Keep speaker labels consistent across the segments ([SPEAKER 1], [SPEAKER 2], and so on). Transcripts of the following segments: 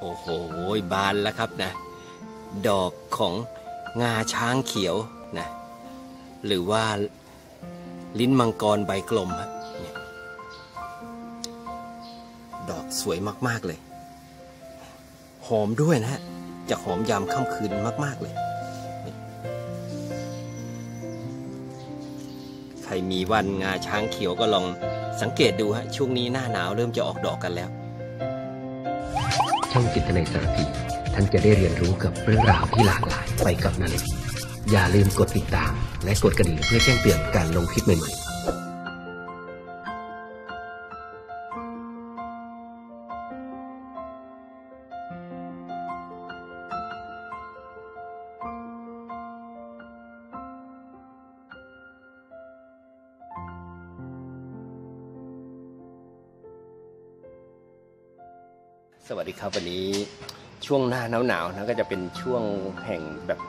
[SPEAKER 1] โอ้โหบานแล้วครับนะ ดอกของงาช้างเขียวนะ หรือว่าลิ้นมังกรใบกลมฮะดอกสวยมาก ๆ เลย หอมด้วยนะฮะ จะหอมยามค่ำคืนมาก ๆ เลย ใครมีวันงาช้างเขียวก็ลองสังเกตดูฮะ ช่วงนี้หน้าหนาวเริ่มจะออกดอกกันแล้ว
[SPEAKER 2] ช่องจิตในสารพี ท่านจะได้เรียนรู้กับเรื่องราวที่หลากหลายไปกับนาเล็กอย่าลืมกดติดตาม และกดกระดิ่งเพื่อแจ้งเตือนการลงคลิปใหม่ๆ
[SPEAKER 1] สวัสดีครับวันนี้ช่วงหน้าหนาวๆนะก็จะเป็นช่วงแห่งแบบ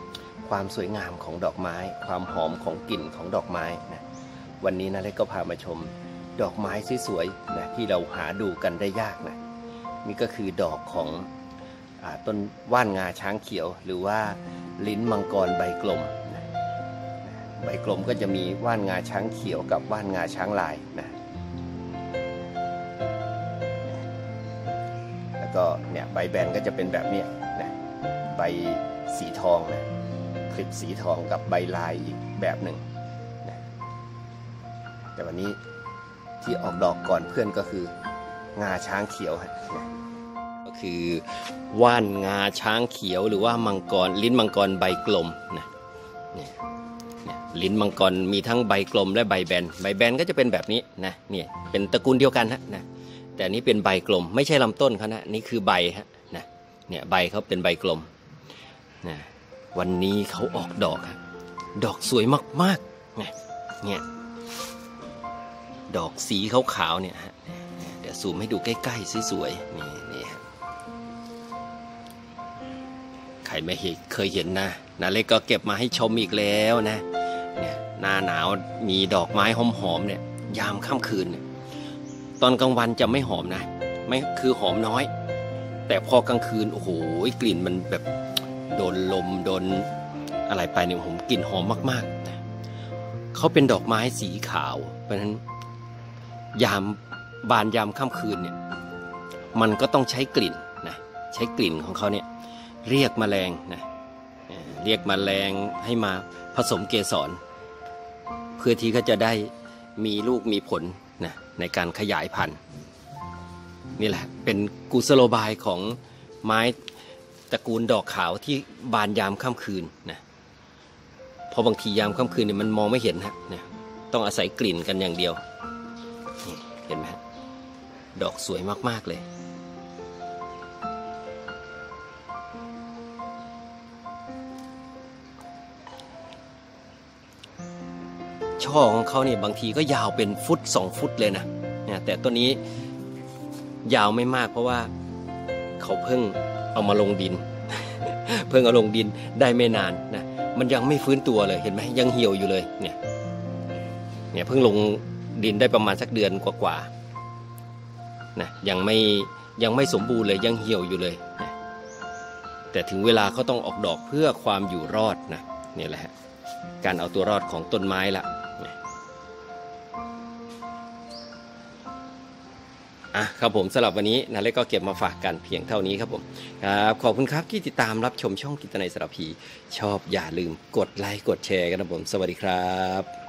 [SPEAKER 1] ความสวยงามของดอกไม้ ความหอมของกลิ่นของดอกไม้นะวันนี้นะเล็กก็พามาชมดอกไม้สวยๆนะที่เราหาดูกันได้ยากนะนี่ก็คือดอกของอต้นว่านงาช้างเขียว หรือว่าลิ้นมังกรใบกลมนะใบกลมก็จะมีว่านงาช้างเขียวกับว่านงาช้างลายนะ แล้วก็เนี่ยใบแบนก็จะเป็นแบบเนี้ยนะใบสีทองนะคลิปสีทองกับใบลายอีกแบบหนึ่งนะแต่วันนี้ที่ออกดอกก่อนเพื่อนก็คืองาช้างเขียวนะก็คือว่านงาช้างเขียวหรือว่ามังกรลิ้นมังกรใบกลมนะเนี่ยเนี่ยลิ้นมังกรมีทั้งใบกลมและใบแบน ใบแบนก็จะเป็นแบบนี้นะเนี่ยเป็นตระกูลเดียวกันฮะนะ แต่นี้เป็นใบกลม ไม่ใช่ลำต้นเขานะนี่คือใบฮะนะเนี่ยใบเขาเป็นใบกลมนะวันนี้เขาออกดอกฮะดอกสวยมากๆเนี่ยเนี่ยดอกสีขาวๆเนี่ยฮะเดี๋ยวซูมให้ดูใกล้ๆสวยๆนี่นี่ฮะใครไม่เเคยเห็นนะนาเล็กก็เก็บมาให้ชมอีกแล้วนะเนี่ยหน้าหนาวมีดอกไม้หอมๆเนี่ยยามค่ำคืนเนี่ย ตอนกลางวันจะไม่หอมนะ ไม่คือหอมน้อย แต่พอกลางคืนโอ้โหกลิ่นมันแบบโดนลมโดนอะไรไปเนี่ยผมกลิ่นหอมมากๆนะเขาเป็นดอกไม้สีขาว เพราะฉะนั้น ยามบานยามค่ำคืนเนี่ยมันก็ต้องใช้กลิ่นนะใช้กลิ่นของเขาเนี่ยเรียกแมลงนะเรียกแมลงให้มาผสมเกสรเพื่อที่เขาจะได้มีลูกมีผล ในการขยายพันธุ์นี่แหละเป็นกุศโลบายของไม้ตระกูลดอกขาวที่บานยามค่ำคืนนะพอบางทียามค่ำคืนเนี่ยมันมองไม่เห็นฮะเนี่ยต้องอาศัยกลิ่นกันอย่างเดียวนี่เห็นไหมฮะดอกสวยมากๆเลย ช่อของเขาเนี่ยบางทีก็ยาวเป็นฟุตสองฟุตเลยนะเนี่ยแต่ตัวนี้ยาวไม่มากเพราะว่าเขาเพิ่งเอามาลงดิน เพิ่งเอาลงดินได้ไม่นานนะมันยังไม่ฟื้นตัวเลยเห็นไหมยังเหี่ยวอยู่เลยเนี่ยเนี่ยเพิ่งลงดินได้ประมาณสักเดือนกว่าๆนะยังไม่ยังไม่สมบูรณ์เลยยังเหี่ยวอยู่เลยนะแต่ถึงเวลาเขาต้องออกดอกเพื่อความอยู่รอดนะนี่แหละฮะการเอาตัวรอดของต้นไม้ละ อะครับผมสำหรับวันนี้นาเล็กก็เก็บมาฝากกันเพียงเท่านี้ครับผมครับขอบคุณครับที่ติดตามรับชมช่องกิตนายสารพี ชอบอย่าลืมกดไลค์กดแชร์กันนะผม สวัสดีครับ